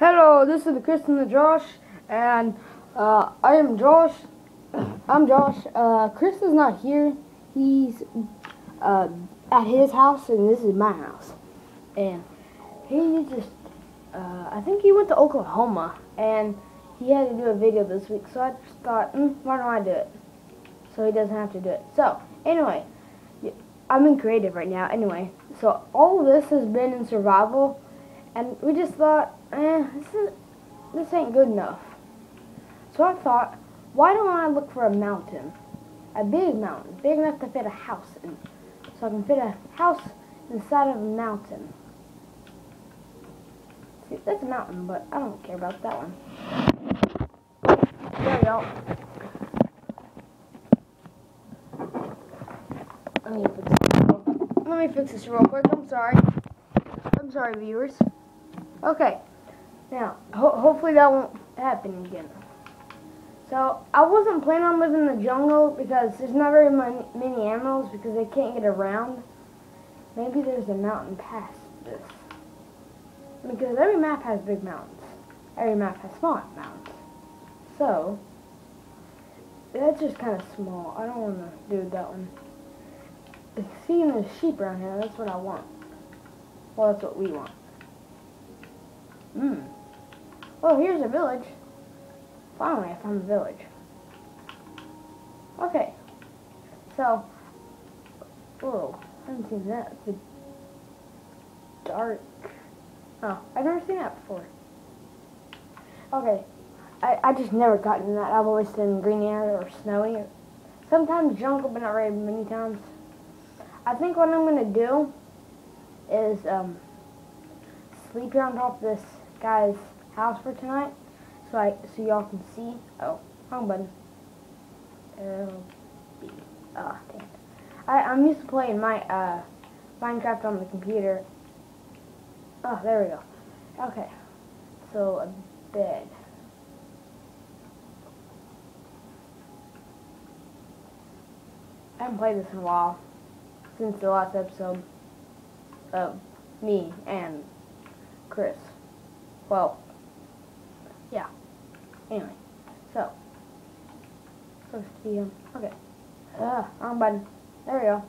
Hello, this is the Chris and the Josh, and uh, I am Josh. I'm Josh. Uh, Chris is not here. He's uh, at his house, and this is my house. And he just, uh, I think he went to Oklahoma, and he had to do a video this week. So I just thought, mm, why don't I do it? So he doesn't have to do it. So anyway, I'm in creative right now. Anyway, so all this has been in survival, and we just thought, eh, this is this ain't good enough. So I thought, why don't I look for a mountain, a big mountain, big enough to fit a house in, so I can fit a house inside of a mountain. See, that's a mountain, but I don't care about that one. There we go. Let me fix this. Let me fix this real quick. I'm sorry. I'm sorry, viewers. Okay. Now, ho hopefully that won't happen again. So, I wasn't planning on living in the jungle because there's not very many, animals because they can't get around. Maybe there's a mountain past this. Because every map has big mountains. Every map has small mountains. So, that's just kind of small. I don't want to do that one. Seeing the sheep around here, that's what I want. Well, that's what we want. Hmm. Well, here's a village. Finally, I found the village. Okay. So, whoa, I haven't seen that. The dark. Oh, I've never seen that before. Okay. I, I just never gotten that. I've always seen green area or snowy. Sometimes jungle, but not very many times. I think what I'm going to do is um, sleep here on top of this guy's house for tonight so I so y'all can see. Oh, wrong button. Ah, oh, damn. I I'm used to playing my uh Minecraft on the computer. Oh, there we go. Okay, so a bed. I haven't played this in a while since the last episode of me and Chris. Well, yeah. Anyway, so supposed to be um okay. Ah, wrong button. There we go.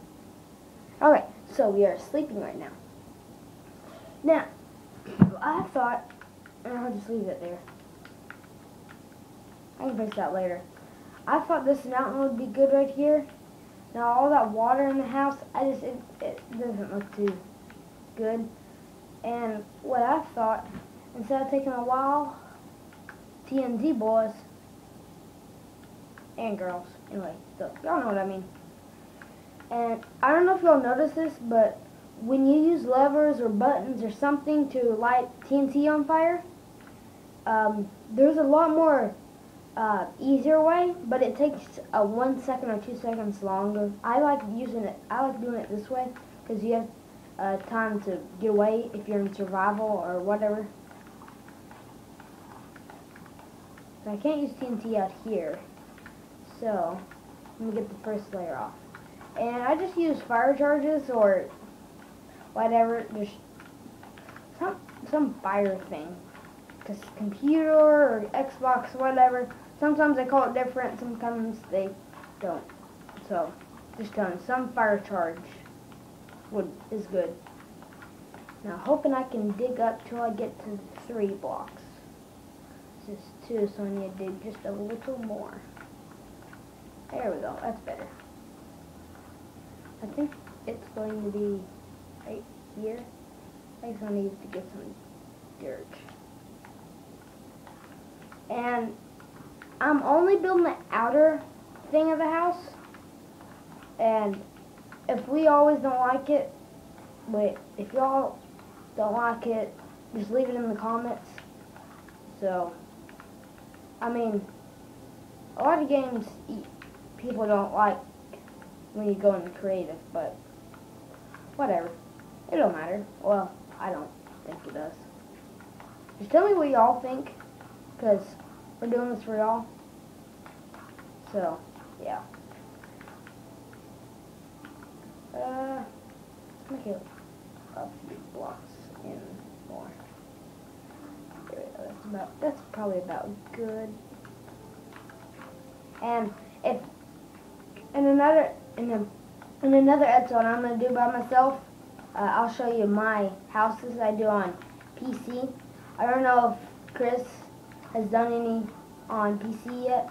Okay, so we are sleeping right now. Now, I thought I'll just leave it there. I can fix that later. I thought this mountain would be good right here. Now all that water in the house, I just it, it doesn't look too good. And what I thought, instead of taking a while, TNT boys and girls, anyway, so y'all know what I mean. And I don't know if y'all notice this, but when you use levers or buttons or something to light TNT on fire, um, there's a lot more uh, easier way, but it takes a one second or two seconds longer. I like using it. I like doing it this way because you have uh, time to get away if you're in survival or whatever. I can't use TNT out here, so let me get the first layer off. And I just use fire charges or whatever, just some some fire thing. Because computer or Xbox, whatever, Sometimes they call it different, sometimes they don't. So, just telling some fire charge would is good. Now, hoping I can dig up till I get to three blocks. Is two, so I need to dig just a little more. There we go, that's better. I think it's going to be right here. I just need to get some dirt. And I'm only building the outer thing of the house. And if we always don't like it, wait, if y'all don't like it, just leave it in the comments. So, I mean, a lot of games people don't like when you go into creative, but whatever. It don't matter. Well, I don't think it does. Just tell me what y'all think, because we're doing this for y'all. So, yeah. Uh, make it a few blocks in about that's probably about good. And if in another in a in another episode I'm gonna do by myself, uh, I'll show you my houses I do on PC. I don't know if Chris has done any on PC yet.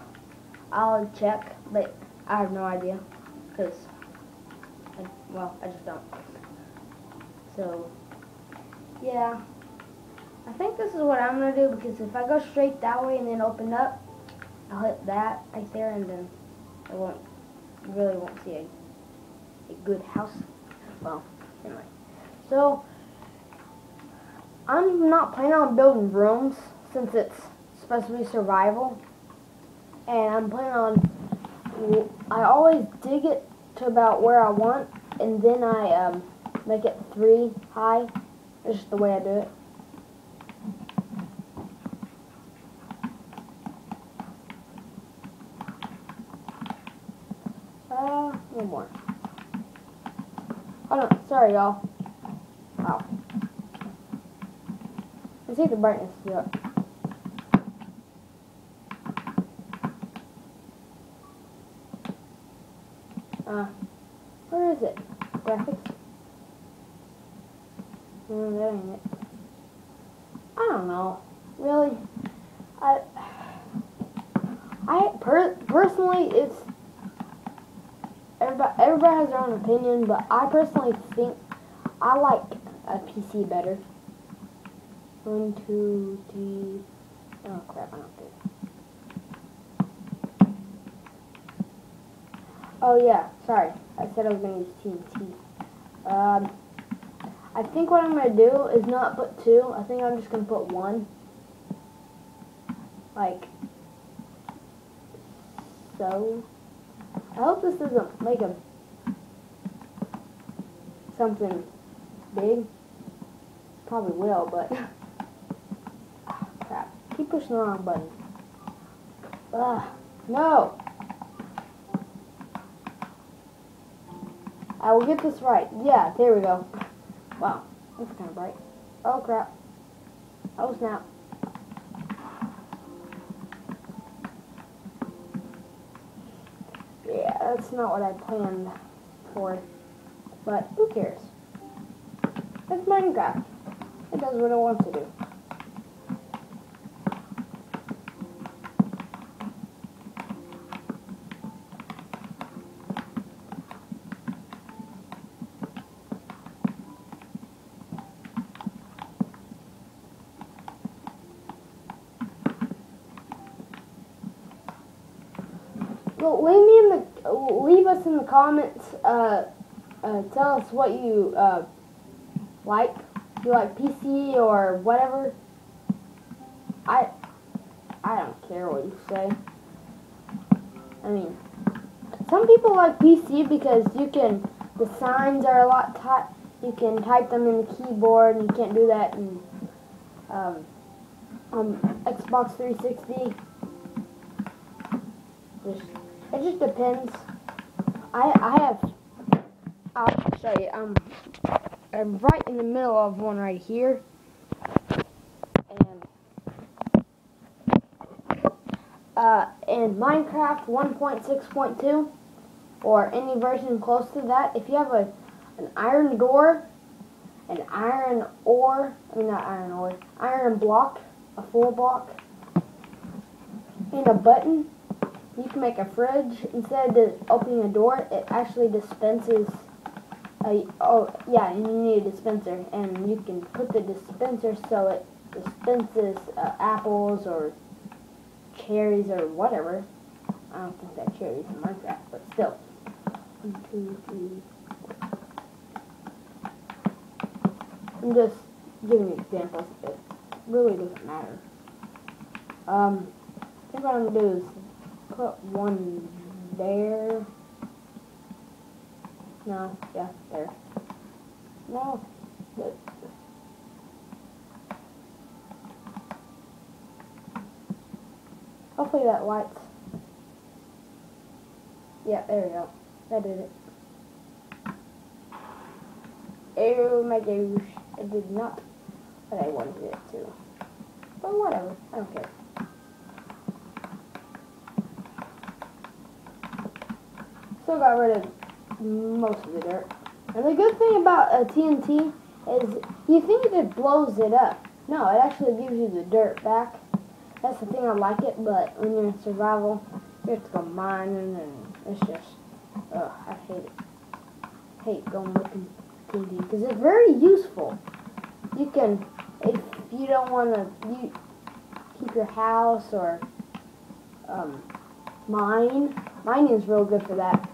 I'll check, but I have no idea because well I just don't. So yeah. I think this is what I'm going to do because if I go straight that way and then open up, I'll hit that right there and then I won't, really won't see a, a good house. Well, anyway. So, I'm not planning on building rooms since it's supposed to be survival. And I'm planning on, I always dig it to about where I want and then I um, make it three high. It's just the way I do it. One more. Oh no, sorry y'all. Wow. Let's see the brightness up. Uh, where is it? Graphics? Mm, that ain't it. I don't know. Really? I, I per personally, it's everybody, everybody has their own opinion, but I personally think I like a PC better. One, two, three. Oh crap! I don't care. Oh yeah, sorry. I said I was gonna use TNT. Um, I think what I'm gonna do is not put two. I think I'm just gonna put one. Like so. I hope this doesn't make a something big. Probably will, but crap. Keep pushing the wrong button. Ugh, no. I will get this right. Yeah, there we go. Wow, that's kind of bright. Oh crap. Oh snap. That's not what I planned for. But who cares? It's Minecraft. It does what it wants to do. Well, leave me in the leave us in the comments. Uh, uh, tell us what you uh, like. You like PC or whatever. I I don't care what you say. I mean, some people like PC because you can. The signs are a lot tight. You can type them in the keyboard, and you can't do that in um, Xbox 360. Just, it just depends. I I have. I'll show you. I'm I'm right in the middle of one right here, and uh, in Minecraft 1.6.2 or any version close to that, if you have a an iron door, an iron ore, I mean not iron ore, iron block, a full block, and a button you can make a fridge. Instead of opening a door it actually dispenses a, oh yeah and you need a dispenser. And you can put the dispenser so it dispenses uh, apples or cherries or whatever. I don't think that cherries in Minecraft but still. One two three. I'm just giving examples it really doesn't matter. Um I think what I'm gonna do is put one there. No, yeah, there. No. Hopefully that lights. Yeah, there we go. That did it. Oh my gosh. It did not what I wanted it to. but whatever. I don't care. Still got rid of most of the dirt. And the good thing about a TNT is you think it blows it up. No, it actually gives you the dirt back. That's the thing I like it, but when you're in survival, you have to go mining and it's just, ugh, I hate it. hate going looking TNT because it's very useful. You can, if you don't want to you keep your house or um, mine, mining is real good for that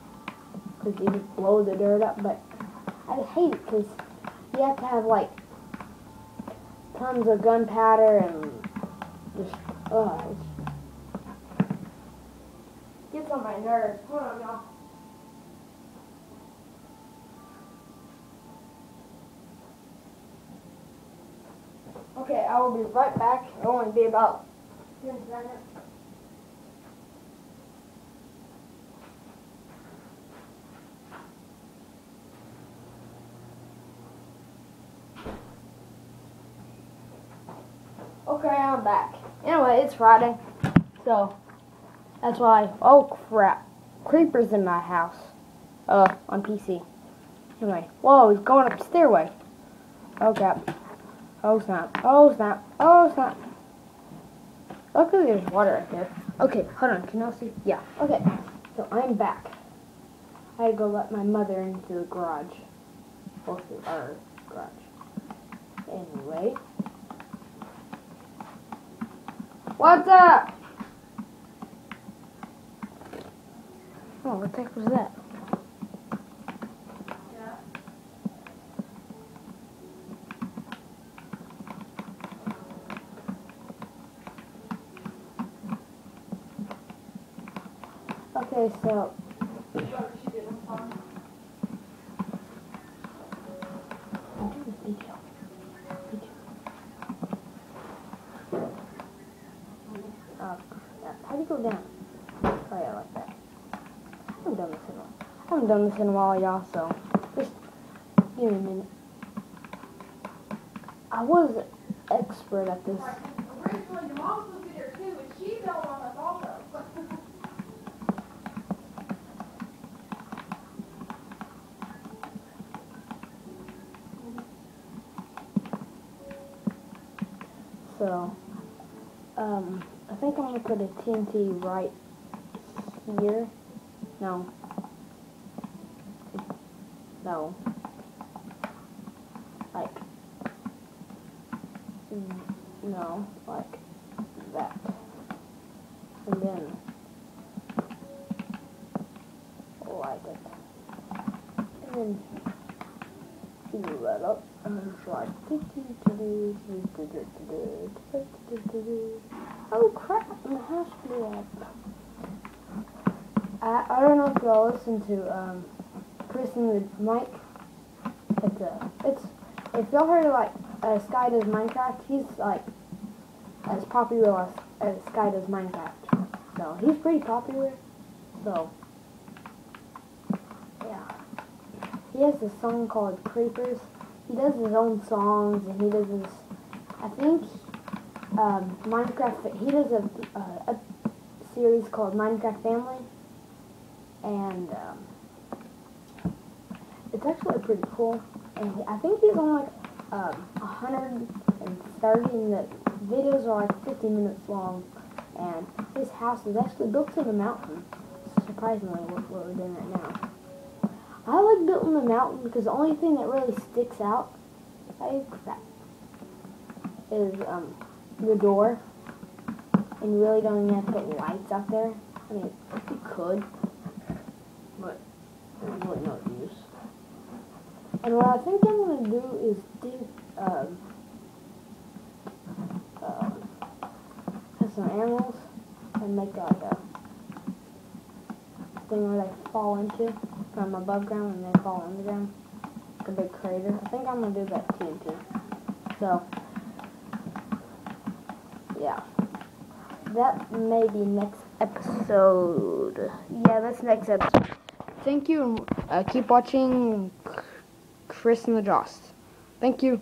because you just blow the dirt up, but I hate it because you have to have like tons of gunpowder and just ugh. Gets on my nerves. Hold on, y'all. Okay, I will be right back. It'll only be about 10 seconds. Okay, I'm back. Anyway, it's Friday, so that's why. Oh crap, creepers in my house. Uh, on PC. Anyway, whoa, he's going up the stairway. Oh crap. Oh snap. Oh snap. Oh snap. Luckily there's water right there. Okay, hold on. Can y'all see? Yeah. Okay. So I'm back. I had to go let my mother into the garage. Of our garage. Anyway. What's up? Oh, what the heck was that? Okay, so I'm doing video. Video. Oh, crap. How do you go down? Oh, yeah, like that. I haven't done this in a while. I haven't done this in a while, y'all, so just give me a minute. I was expert at this. Originally, your mom's supposed to be too, but she bailed on us also. So, um, I think I'm gonna put a TNT right here. No. No. Like. mm, No, like that. And then. Like it. And then. Do that up. And then slide. Oh crap, my house blew up. I, I don't know if y'all listen to um, And the Mike. It's a, it's, if y'all heard of like uh, Sky Does Minecraft, he's like as popular as, as Sky Does Minecraft. So he's pretty popular. So yeah, he has this song called Creepers. He does his own songs and he does his, I think, um, Minecraft. He does a, a series called Minecraft Family, and um, it's actually pretty cool. And he, I think he's on like um, 130, and the videos are like 50 minutes long. And his house is actually built in the mountain. Surprisingly, what, we're doing right now. I like building the mountain because the only thing that really sticks out, like that, is um, the door. And you really don't even have to put lights out there. I mean, you could, but really no use. And what I think I'm gonna do is dig, um, uh, some animals and make like a thing where they fall into from above ground and they fall underground. Like a big crater. I think I'm gonna do that TNT. So yeah. That may be next episode. Yeah, that's next episode. Thank you. Uh, keep watching Chris and the Josh. Thank you.